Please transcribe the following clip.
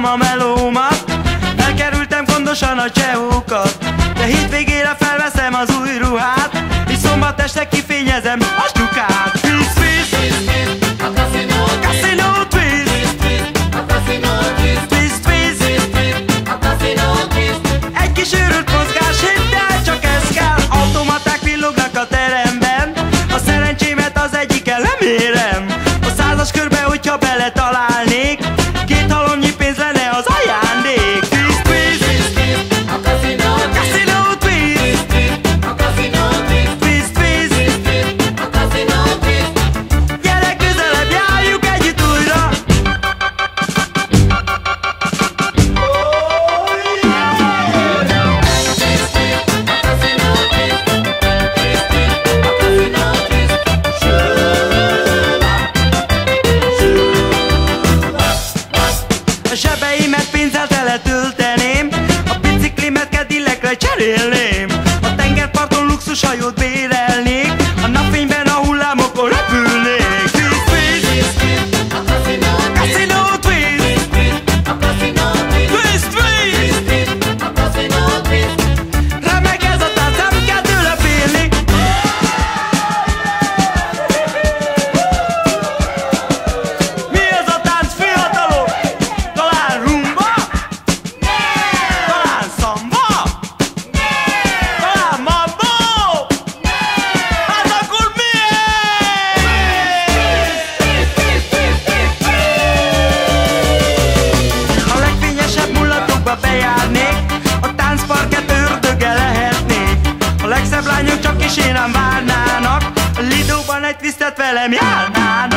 megkaptam a melómat Elkerültem gondosan a csehókat. De hétvégére felveszem az új ruhát És szombat este kifényezem a stukát. Twist, twist, a kaszinó, kaszinó twist, twist, a kaszinó, twist, twist, twist, a kaszinó, twist. Egy kis őrült mozgás, hidd el, csak ez kell. Automaták villognak a teremben A szerencsémet az egyik nem cserélném A tengerparton luxushajót bérelnék én nem várnának Lidóban egy twistet velem járnának